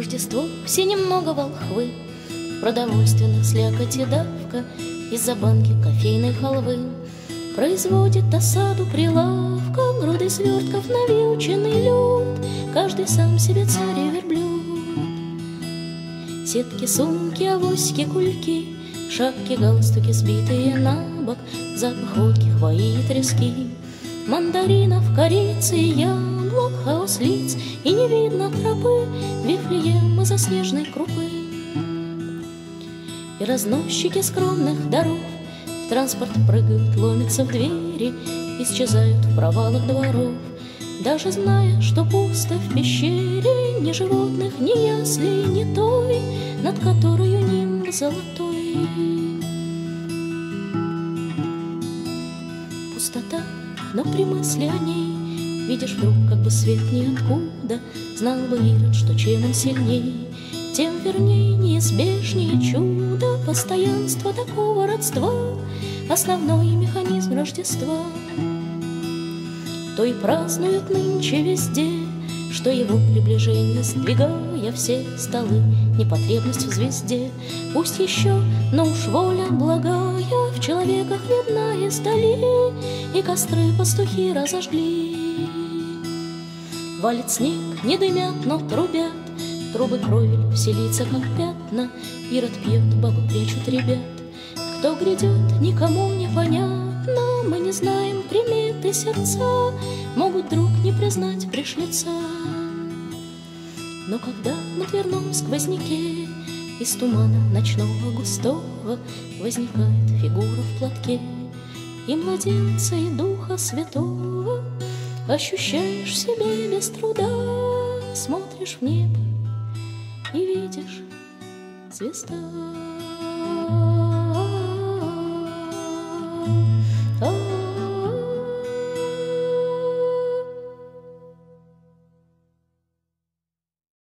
Рождество все немного волхвы, Продовольственных слякоть давка Из-за банки кофейной халвы. Производит осаду прилавка Груды свертков навьюченный люд Каждый сам себе царь и верблюд. Сетки, сумки, авоськи, кульки Шапки, галстуки, сбитые на бок Запах водки, хвои и трески. Мандаринов, корицы и яблок Хаос лиц и не видно тропы Вифлеема заснежной крупы. И разносчики скромных даров В транспорт прыгают, ломятся в двери Исчезают в провалах дворов. Даже зная, что пусто в пещере Ни животных, ни ясли, ни той Над которой нимб золотой. Пустота но при мысли о ней Видишь вдруг, как бы свет ниоткуда Знал бы Ирод, что чем он сильней Тем вернее неизбежнее чудо Постоянство такого родства Основной механизм Рождества То и празднуют нынче везде Что его приближение сдвигая все столы Непотребность в звезде Пусть еще, но уж воля благая В человеках видна издали и костры пастухи разожгли. Валит снег, не дымят, но трубят, Трубы кровель вселится, как пятна, Ирод пьет, бабы прячут ребят. Кто грядет, никому не понятно, Мы не знаем приметы сердца, Могут друг не признать пришлица. Но когда на дверном сквозняке Из тумана ночного густого Возникает фигура в платке, и младенца, и Духа Святого Ощущаешь себе без труда, Смотришь в небо и видишь звезда.